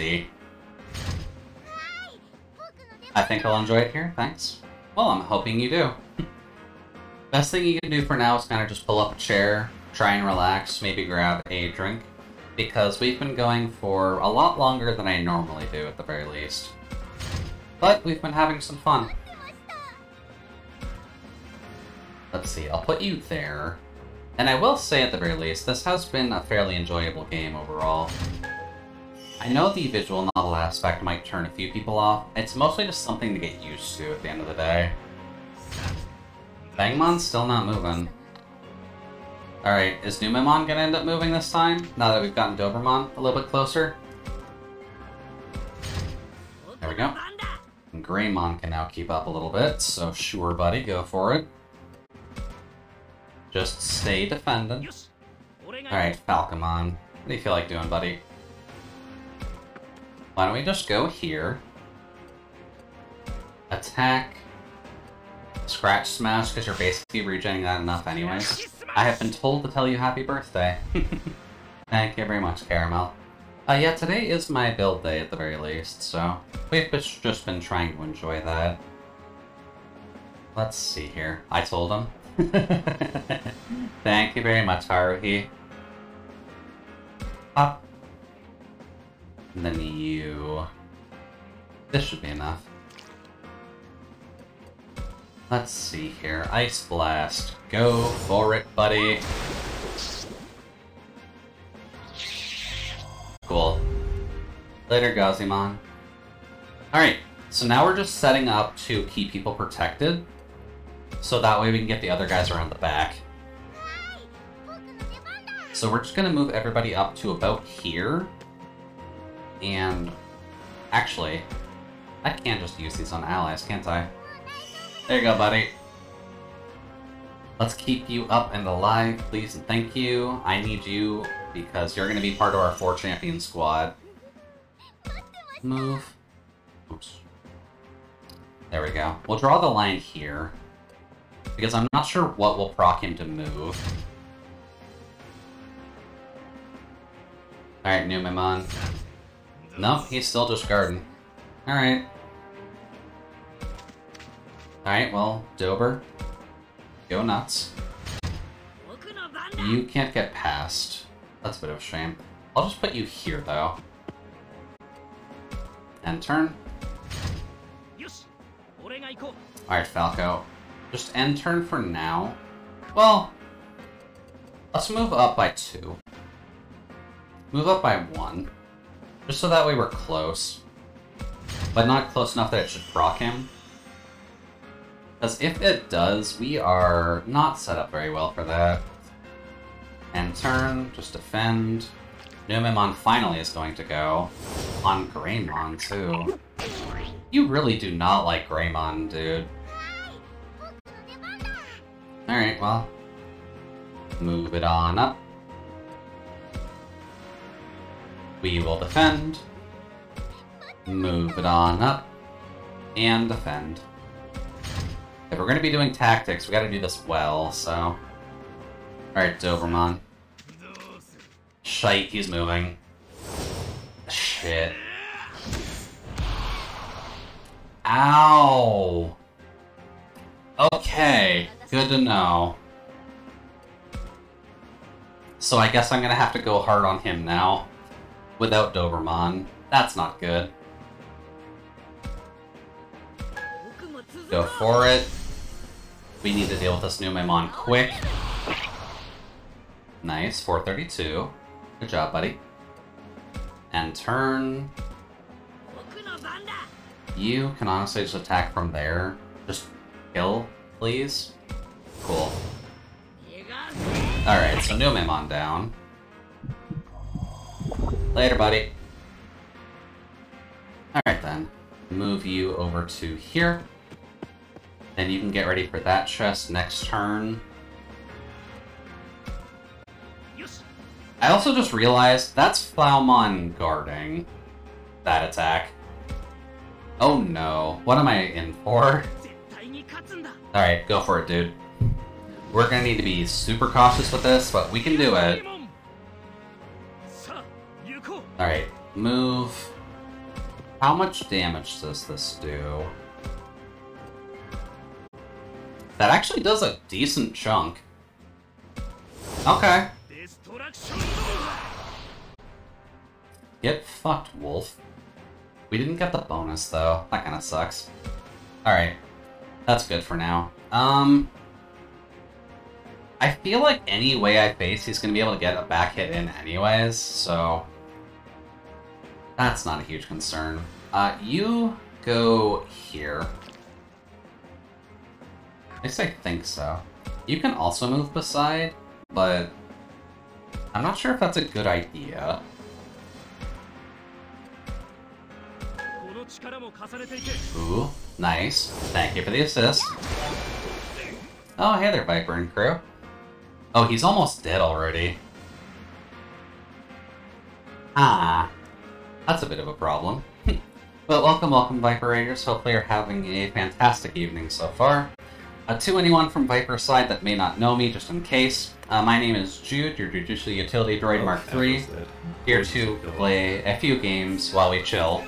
see. I think I'll enjoy it here, thanks. Well, I'm hoping you do. Best thing you can do for now is kind of just pull up a chair, try and relax, maybe grab a drink, because we've been going for a lot longer than I normally do at the very least. But we've been having some fun. Let's see, I'll put you there. And I will say at the very least, this has been a fairly enjoyable game overall. I know the visual novel aspect might turn a few people off. It's mostly just something to get used to at the end of the day. Fangmon's still not moving. Alright, is Numemon gonna end up moving this time? Now that we've gotten Dobermon a little bit closer? There we go. And Greymon can now keep up a little bit, so sure buddy, go for it. Just stay defending. Alright, Falcomon. What do you feel like doing, buddy? Why don't we just go here? Attack. Scratch Smash, because you're basically regenerating that enough anyways. I have been told to tell you happy birthday. Thank you very much, Caramel. Uh, yeah, today is my build day at the very least, so we've just been trying to enjoy that. Let's see here. I told him. Thank you very much, Haruhi. Up. And then you... This should be enough. Let's see here. Ice Blast. Go for it, buddy. Cool. Later, Gazimon. Alright, so now we're just setting up to keep people protected. So that way we can get the other guys around the back. So we're just gonna move everybody up to about here. And actually, I can just use these on allies, can't I? There you go, buddy. Let's keep you up and alive, please and thank you. I need you because you're gonna be part of our four champion squad. Move. Oops. There we go. We'll draw the line here. Because I'm not sure what will proc him to move. Alright, Numemon. Nope, he's still just guarding. Alright. Alright, well, Dober. Go nuts. You can't get past. That's a bit of a shame. I'll just put you here, though. End turn. Alright, Falco. Just end turn for now. Well, let's move up by two. Move up by one. Just so that way we're close. But not close enough that it should proc him. Because if it does, we are not set up very well for that. And turn, just defend. Numemon finally is going to go. On Greymon, too. You really do not like Greymon, dude. Alright, well. Move it on up. We will defend. Move it on up. And defend. If we're gonna be doing tactics, we gotta do this well, so... Alright, Dobermon. Shite, he's moving. Shit. Ow! Okay, good to know. So I guess I'm gonna have to go hard on him now. Without Dobermon. That's not good. Go for it. We need to deal with this Numemon quick. Nice, 432. Good job, buddy. And turn. You can honestly just attack from there. Just kill, please. Cool. Alright, so Numemon down. Later, buddy. Alright then. Move you over to here. Then you can get ready for that chest next turn. I also just realized that's Flaumon guarding that attack. Oh no. What am I in for? Alright, go for it, dude. We're gonna need to be super cautious with this, but we can do it. Alright, move. How much damage does this do? That actually does a decent chunk. Okay. Get fucked, Wolf. We didn't get the bonus, though. That kind of sucks. Alright. That's good for now. Um... I feel like any way I face, he's going to be able to get a back hit in anyways, so... That's not a huge concern. Uh, you go here. At least I think so. You can also move beside, but I'm not sure if that's a good idea. Ooh, nice. Thank you for the assist. Oh, hey there, Viper and crew. Oh, he's almost dead already. Ah, that's a bit of a problem. but welcome, welcome, Viper Raiders. Hopefully you're having a fantastic evening so far. Uh, to anyone from Viper side that may not know me, just in case, uh, my name is Jude, your Judicial Utility Droid Mark III, here to play a few games while we chill.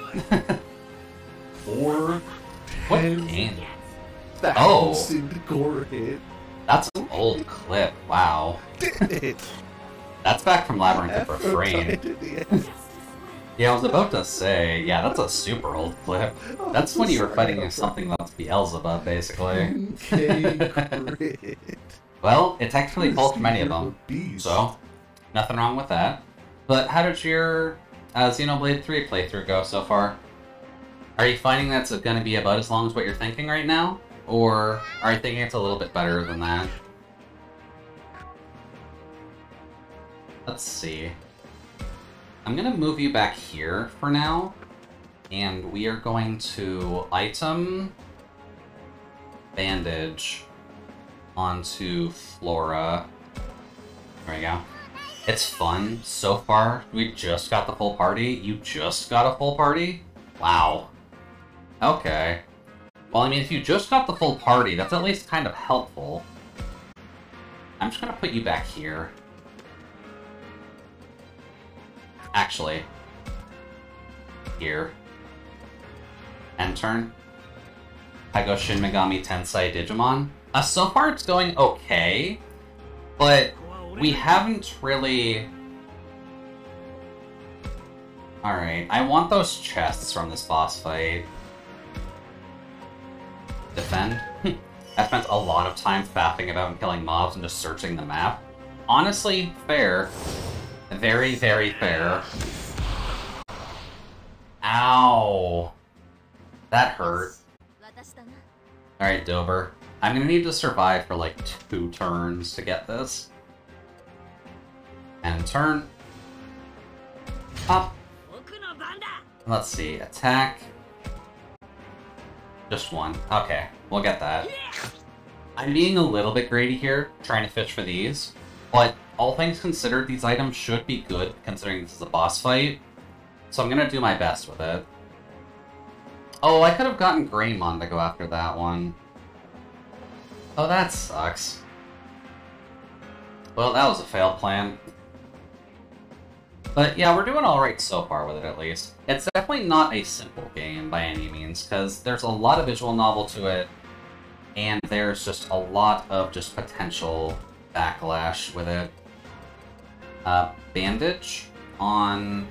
Four. what game? Oh. That's an old clip, wow. That's back from Labyrinth of Refrain. Yeah, I was about to say, yeah, that's a super old clip. That's when you were fighting something that's Beelzebub, basically. Okay. Well, it technically pulled from any of them, so nothing wrong with that. But how did your uh, Xenoblade 3 playthrough go so far? Are you finding that's going to be about as long as what you're thinking right now? Or are you thinking it's a little bit better than that? Let's see. I'm going to move you back here for now. And we are going to item bandage onto Flora. There we go. It's fun so far. We just got the full party. You just got a full party? Wow. Okay. Well, I mean, if you just got the full party, that's at least kind of helpful. I'm just gonna put you back here. Actually. Here. End turn. I go Shin Megami Tensei Digimon. Uh, so far it's going okay, but we haven't really... Alright, I want those chests from this boss fight. Defend? I spent a lot of time faffing about and killing mobs and just searching the map. Honestly, fair. Very, very fair. Ow. That hurt. Alright, Dober. I'm gonna need to survive for like two turns to get this. And turn. Up. Let's see. Attack. Just one. Okay, we'll get that. I'm being a little bit greedy here, trying to fish for these. But all things considered, these items should be good, considering this is a boss fight. So I'm gonna do my best with it. Oh, I could have gotten Greymon to go after that one. Oh, that sucks. Well, that was a failed plan. But yeah, we're doing alright so far with it at least. It's definitely not a simple game by any means, because there's a lot of visual novel to it, and there's just a lot of just potential backlash with it. Uh, bandage on...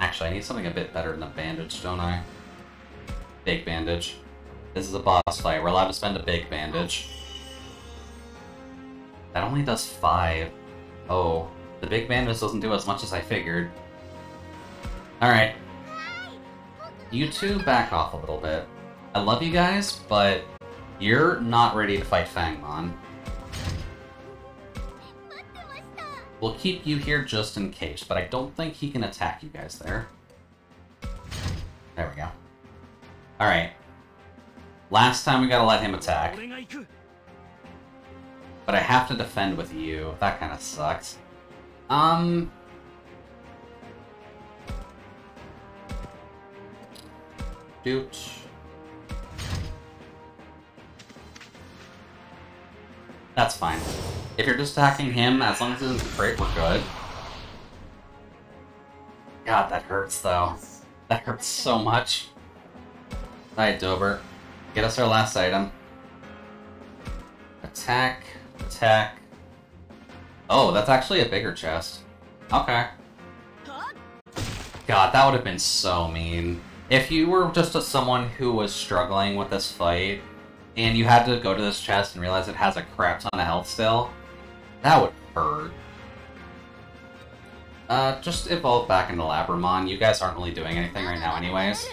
Actually, I need something a bit better than a bandage, don't I? Big bandage. This is a boss fight. We're allowed to spend a big bandage. That only does five. Oh, the big bandage doesn't do as much as I figured. Alright. You two back off a little bit. I love you guys, but you're not ready to fight Fangmon. We'll keep you here just in case, but I don't think he can attack you guys there. There we go. Alright. Last time we gotta let him attack. But I have to defend with you. That kind of sucks. Um... Doot. That's fine. If you're just attacking him, as long as it isn't crit, we're good. God, that hurts though. That hurts so much. Alright, Dober. Get us our last item. Attack, attack. Oh, that's actually a bigger chest. Okay. God, that would have been so mean. If you were just a, someone who was struggling with this fight, and you had to go to this chest and realize it has a crap ton of health still, that would hurt. Uh, just evolve back into Labramon. You guys aren't really doing anything right now anyways.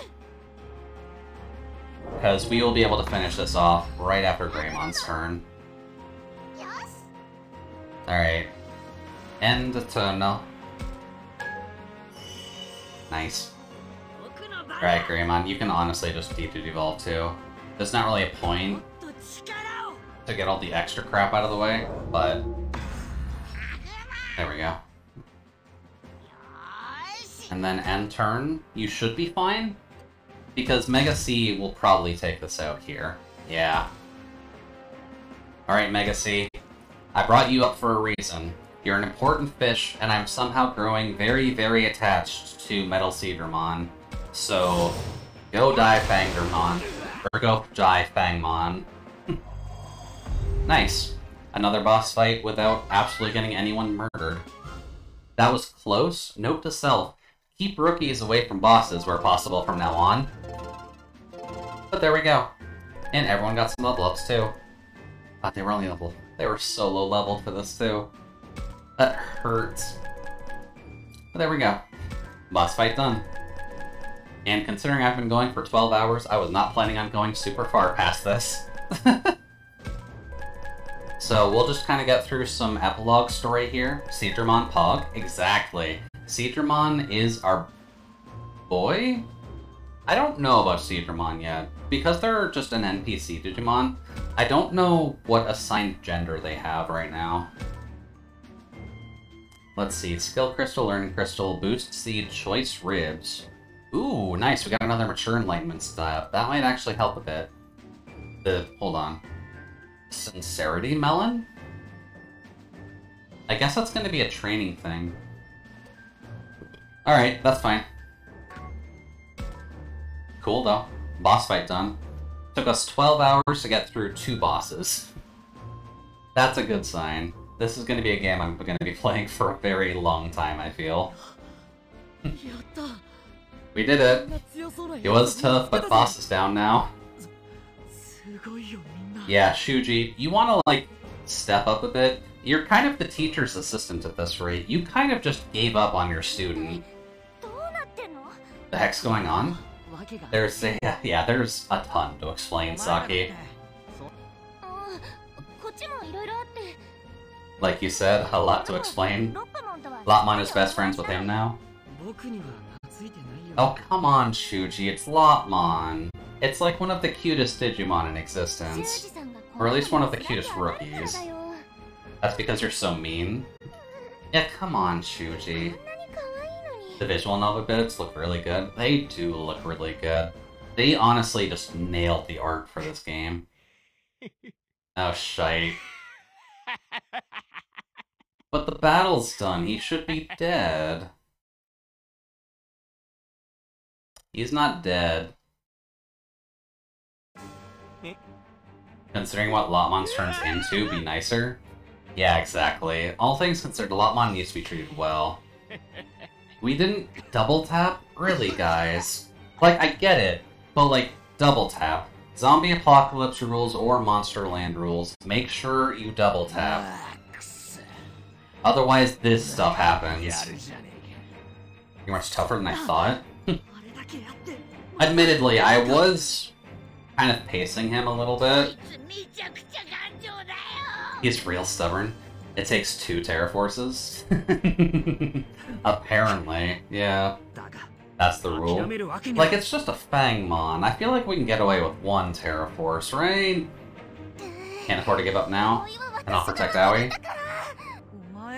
Because we will be able to finish this off right after Greymon's turn. Alright. End the tunnel. Nice. Alright, Greymon, you can honestly just deep to evolve too. There's not really a point to get all the extra crap out of the way, but... There we go. And then end turn, you should be fine. Because Mega C will probably take this out here. Yeah. Alright, Mega C. I brought you up for a reason. You're an important fish, and I'm somehow growing very, very attached to Metal Seadramon. So, go die Fangermon. Or go die Fangmon. nice. Another boss fight without absolutely getting anyone murdered. That was close. Note to self. Keep rookies away from bosses where possible from now on. But there we go. And everyone got some level ups too. They were only level. They were so low leveled for this too. That hurts. But there we go. Boss fight done. And considering I've been going for 12 hours, I was not planning on going super far past this. so we'll just kind of get through some epilogue story here. Seadramon Pog, exactly. Seadramon is our boy? I don't know about Seadramon yet. Because they're just an NPC Digimon, I don't know what assigned gender they have right now. Let's see. Skill Crystal, Learning Crystal, Boost Seed, Choice Ribs. Ooh, nice. We got another Mature Enlightenment style. That might actually help a bit. The hold on. Sincerity Melon? I guess that's going to be a training thing. Alright, that's fine. Cool, though. Boss fight done. Took us 12 hours to get through two bosses. That's a good sign. This is going to be a game I'm going to be playing for a very long time, I feel. we did it. It was tough, but boss is down now. Yeah, Shuji, you want to, like, step up a bit? You're kind of the teacher's assistant at this rate. You kind of just gave up on your student. The heck's going on? There's a, yeah, there's a ton to explain, Saki. Like you said, a lot to explain. Lopmon is best friends with him now. Oh, come on, Shuji, it's Lopmon. It's like one of the cutest Digimon in existence. Or at least one of the cutest rookies. That's because you're so mean? Yeah, come on, Shuji. The visual novel bits look really good. They do look really good. They honestly just nailed the art for this game. Oh, shite. But the battle's done. He should be dead. He's not dead. Considering what Lopmon turns into, be nicer. Yeah, exactly. All things considered, Lopmon needs to be treated well. We didn't double tap? Really, guys? Like, I get it, but like, double tap. Zombie apocalypse rules or monster land rules, make sure you double tap. Otherwise, this stuff happens. You're much tougher than I thought. Admittedly, I was kind of pacing him a little bit. He's real stubborn. It takes two Terra Forces. Apparently, yeah. That's the rule. Like, it's just a Fangmon. I feel like we can get away with one Terra Force, right? Can't afford to give up now. And I'll protect Aoi.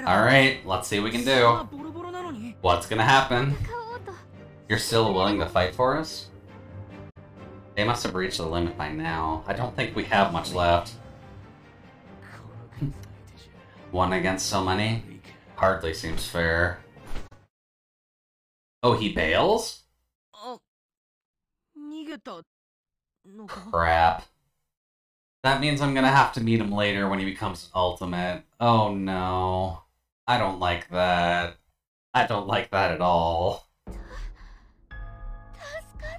Alright, let's see what we can do. What's gonna happen? You're still willing to fight for us? They must have reached the limit by now. I don't think we have much left. One against so many? Hardly seems fair. Oh, he bails? Crap. That means I'm gonna have to meet him later when he becomes ultimate. Oh no. I don't like that. I don't like that at all.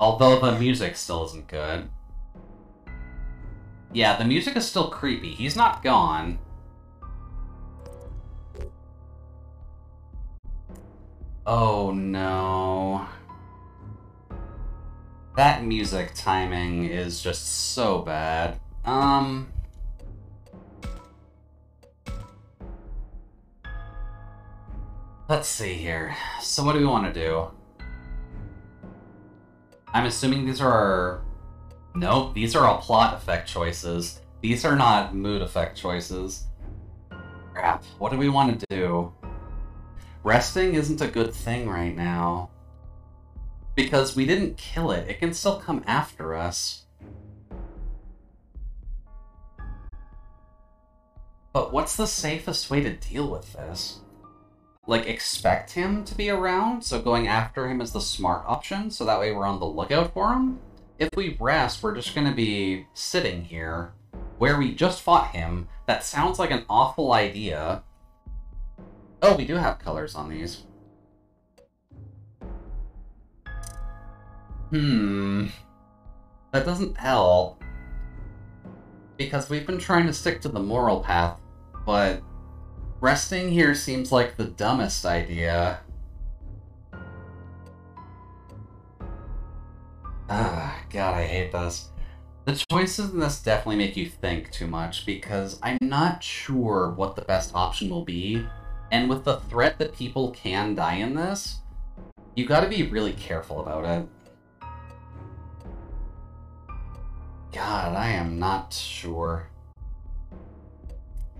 Although the music still isn't good. Yeah, the music is still creepy. He's not gone. Oh no. That music timing is just so bad. Um. Let's see here. So, what do we want to do? I'm assuming these are. Nope, these are all plot effect choices. These are not mood effect choices. Crap, what do we want to do? Resting isn't a good thing right now. Because we didn't kill it, it can still come after us. But what's the safest way to deal with this? Like, expect him to be around, so going after him is the smart option, so that way we're on the lookout for him? If we rest, we're just gonna be sitting here, where we just fought him. That sounds like an awful idea. Oh, we do have colors on these. Hmm. That doesn't help. Because we've been trying to stick to the moral path, but resting here seems like the dumbest idea. Ah, God, I hate this. The choices in this definitely make you think too much because I'm not sure what the best option will be. And with the threat that people can die in this, you gotta be really careful about it. God, I am not sure.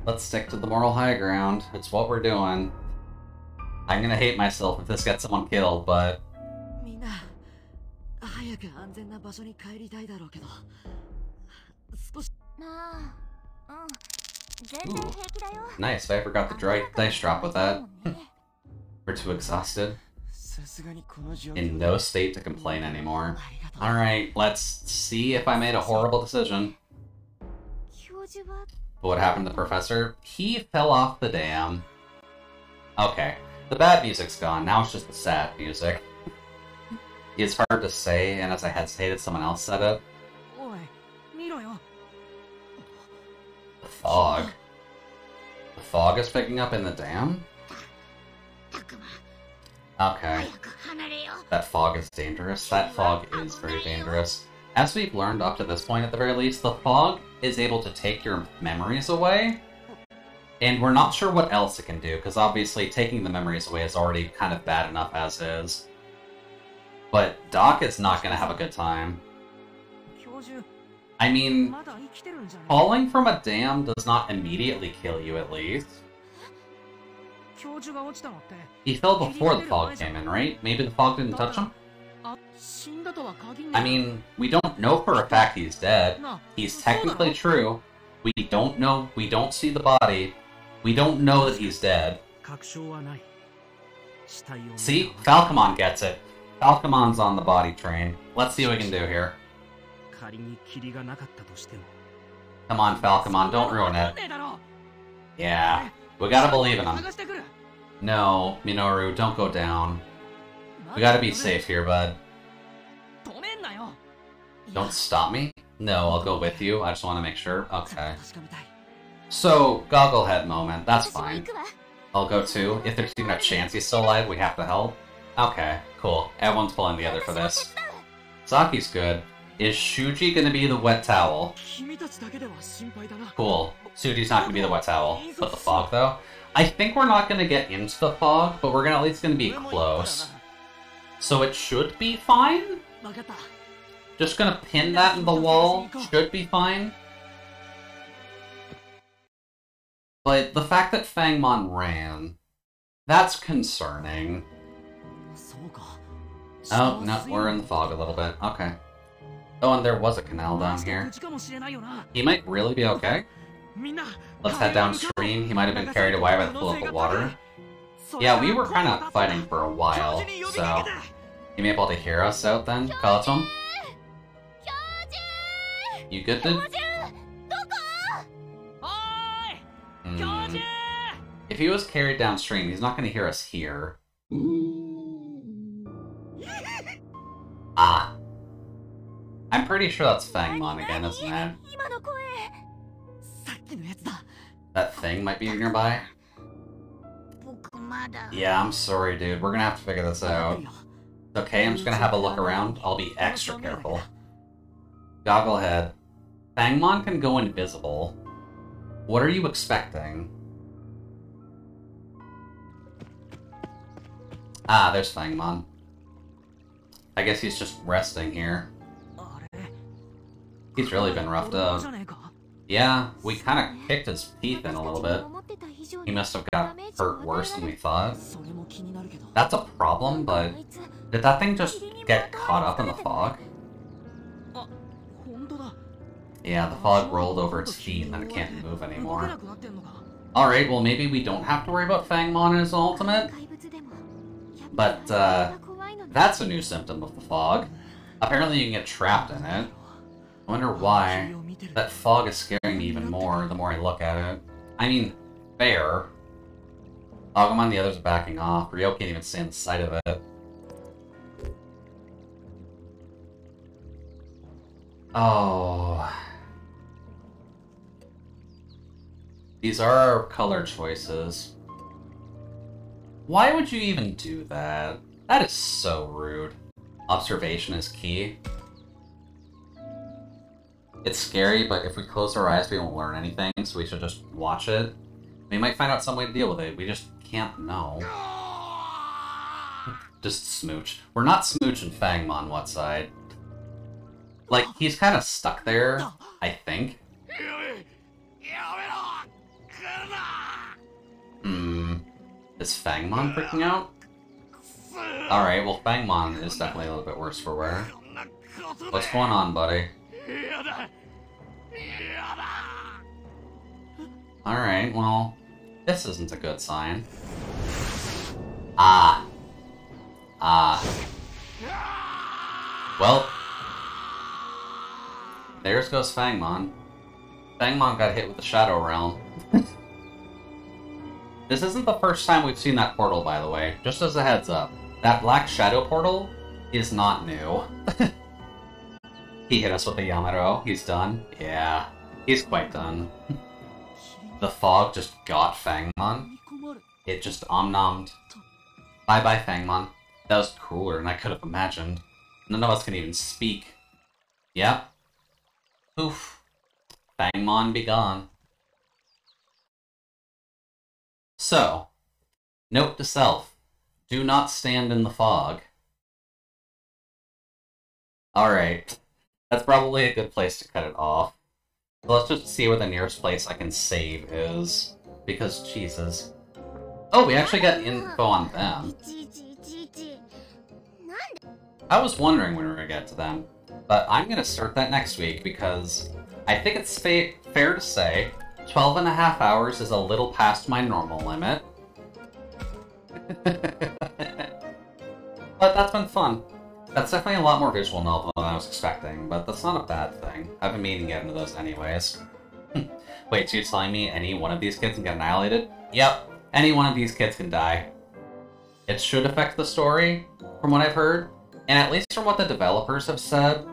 Let's stick to the moral high ground. It's what we're doing. I'm gonna hate myself if this gets someone killed, but. Ooh. Nice, I forgot the dry dice drop with that. we're too exhausted. In no state to complain anymore. Alright, let's see if I made a horrible decision. What happened to the professor? He fell off the dam. Okay. The bad music's gone. Now it's just the sad music. it's hard to say, and as I hesitated, someone else said it. The fog. The fog is picking up in the dam? Okay. That fog is dangerous. That fog is very dangerous as we've learned up to this point at the very least, the fog is able to take your memories away. And we're not sure what else it can do, because obviously taking the memories away is already kind of bad enough as is. But Doc is not going to have a good time. I mean, falling from a dam does not immediately kill you, at least. He fell before the fog came in, right? Maybe the fog didn't touch him? I mean, we don't know for a fact he's dead. He's technically true. We don't know. We don't see the body. We don't know that he's dead. See? Falcomon gets it. Falcomon's on the body train. Let's see what we can do here. Come on, Falcomon, don't ruin it. Yeah, we gotta believe in him. No, Minoru, don't go down. We gotta be safe here, bud. Don't stop me? No, I'll go with you. I just want to make sure. Okay. So, gogglehead moment. That's fine. I'll go too. If there's even a chance he's still alive, we have to help. Okay, cool. Everyone's pulling the other for this. Saki's good. Is Shuji gonna be the wet towel? Cool. Shuji's not gonna be the wet towel. But the fog, though? I think we're not gonna get into the fog, but we're gonna at least gonna be close. So it should be fine? Just gonna pin that in the wall. Should be fine. But the fact that Fangmon ran, that's concerning. Oh, no, we're in the fog a little bit. Okay. Oh, and there was a canal down here. He might really be okay. Let's head downstream. He might have been carried away by the flow of water. Yeah, we were kind of fighting for a while, so... You may be able to hear us out then, Kalatom? You get the... Mm. If he was carried downstream, he's not going to hear us here. ah. I'm pretty sure that's Fangmon again, isn't it? That thing might be nearby. Yeah, I'm sorry, dude. We're gonna have to figure this out. Okay, I'm just gonna have a look around. I'll be extra careful. Gogglehead. Fangmon can go invisible. What are you expecting? Ah, there's Fangmon. I guess he's just resting here. He's really been roughed up. Yeah, we kind of kicked his teeth in a little bit. He must have got hurt worse than we thought. That's a problem, but did that thing just get caught up in the fog? Yeah, the fog rolled over its feet and then it can't move anymore. Alright, well maybe we don't have to worry about Fangmon as ultimate. But, uh, that's a new symptom of the fog. Apparently you can get trapped in it. I wonder why. That fog is scaring me even more the more I look at it. I mean, fair. Agumon and the others are backing off. Ryo can't even stand the sight of it. Oh... These are our color choices. Why would you even do that? That is so rude. Observation is key. It's scary, but if we close our eyes, we won't learn anything, so we should just watch it. We might find out some way to deal with it. We just can't know. Just smooch. We're not smooching Fangmon what side. Like, he's kind of stuck there, I think. Is Fangmon freaking out? Alright, well, Fangmon is definitely a little bit worse for wear. What's going on, buddy? Alright, well, this isn't a good sign. Ah. Ah. Well. There's goes Fangmon. Fangmon got hit with the Shadow Realm. This isn't the first time we've seen that portal, by the way. Just as a heads up, that Black Shadow portal is not new. he hit us with a Yamaro. He's done. Yeah, he's quite done. the fog just got Fangmon. It just omnomed. Bye bye, Fangmon. That was cooler than I could have imagined. None of us can even speak. Yep. Oof. Fangmon be gone. So, note to self do not stand in the fog. Alright, that's probably a good place to cut it off. Let's just see where the nearest place I can save is. Because, Jesus. Oh, we actually got info on them. I was wondering when we were going to get to them, but I'm going to start that next week because I think it's fa fair to say 12 and a half hours is a little past my normal limit. but that's been fun. That's definitely a lot more visual novel than I was expecting, but that's not a bad thing. I've been meaning to get into those anyways. Wait, so you're telling me any one of these kids can get annihilated? Yep, any one of these kids can die. It should affect the story, from what I've heard, and at least from what the developers have said,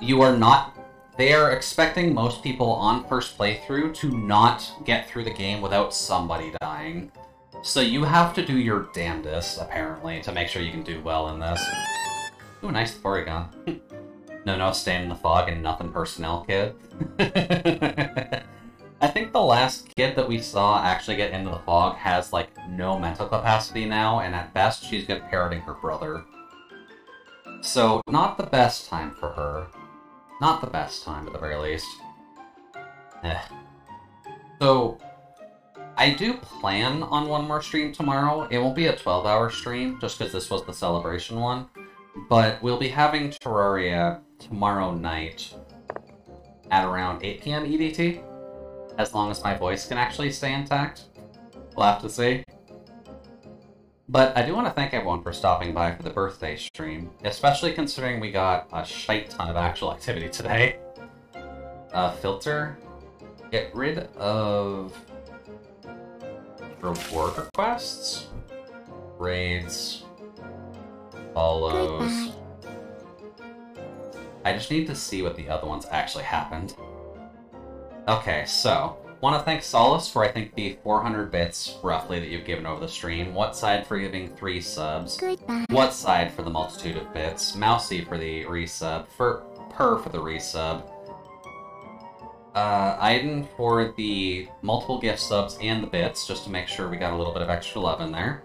you are not. They are expecting most people on first playthrough to not get through the game without somebody dying. So you have to do your damnedest, apparently, to make sure you can do well in this. Ooh, nice Porygon. no, no, staying in the fog and nothing personnel, kid. I think the last kid that we saw actually get into the fog has, like, no mental capacity now, and at best she's good parroting her brother. So, not the best time for her. Not the best time, at the very least. Eh. So, I do plan on one more stream tomorrow. It won't be a 12 hour stream, just because this was the celebration one. But we'll be having Terraria tomorrow night at around 8 p.m. EDT. As long as my voice can actually stay intact. We'll have to see. But I do want to thank everyone for stopping by for the birthday stream, especially considering we got a shite ton of actual activity today. uh, filter. Get rid of reward requests, raids, follows. Goodbye. I just need to see what the other ones actually happened. Okay, so want to thank Solace for I think the 400 bits roughly that you've given over the stream. What side for giving three subs? Goodbye. What side for the multitude of bits? Mousy for the resub. For Per for the resub. Uh, Aiden for the multiple gift subs and the bits, just to make sure we got a little bit of extra love in there.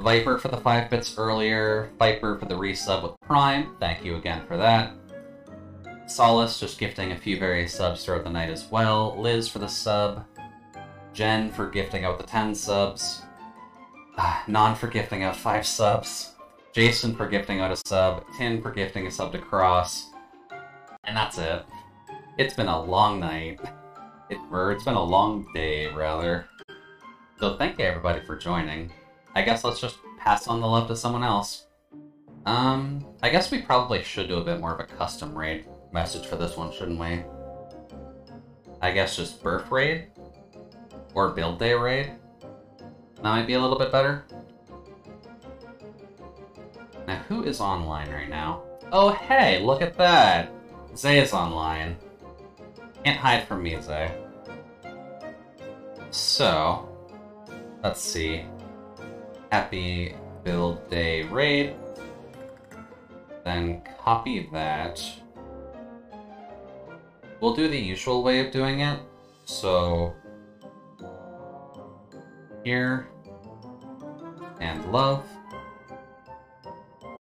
Viper for the 5 bits earlier. Viper for the resub with Prime. Thank you again for that. Solace just gifting a few various subs throughout the night as well. Liz for the sub. Jen for gifting out the 10 subs. Ah, Non for gifting out 5 subs. Jason for gifting out a sub. Tin for gifting a sub to Cross. And that's it. It's been a long night. It, or it's been a long day, rather. So thank you everybody for joining. I guess let's just pass on the love to someone else. Um, I guess we probably should do a bit more of a custom raid message for this one, shouldn't we? I guess just birth raid? Or build day raid? That might be a little bit better. Now, who is online right now? Oh, hey, look at that! Zay is online. Can't hide from me, Zay. So, let's see. Happy build day raid. Then copy that. We'll do the usual way of doing it. So, here, and love.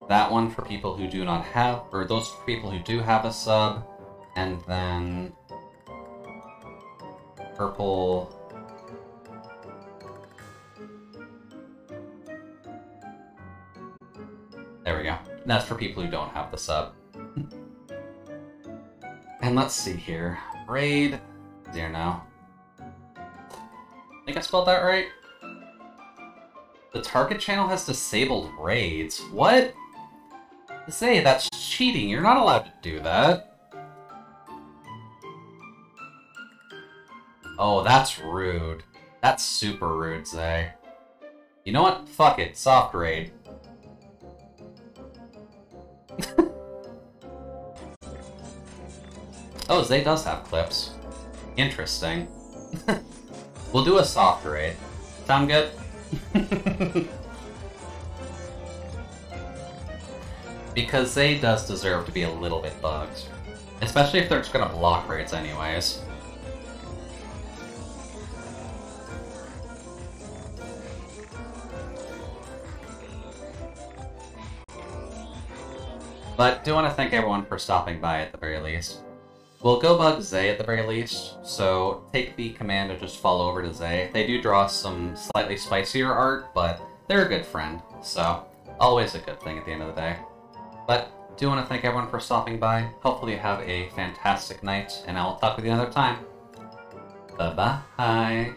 That one for people who do not have, or those people who do have a sub, and then purple. There we go. That's for people who don't have the sub. And let's see here. Raid. There now. think I spelled that right? The target channel has disabled raids. What? Say that's cheating. You're not allowed to do that. Oh, that's rude. That's super rude, Zay. You know what? Fuck it. Soft raid. Oh, Zay does have clips. Interesting. we'll do a soft raid. Sound good? because Zay does deserve to be a little bit bugged. Especially if they're just gonna block raids anyways. But do want to thank everyone for stopping by at the very least. We'll go bug Zay at the very least, so take the command to just follow over to Zay. They do draw some slightly spicier art, but they're a good friend, so always a good thing at the end of the day. But do want to thank everyone for stopping by. Hopefully you have a fantastic night, and I will talk with you another time. Bye-bye.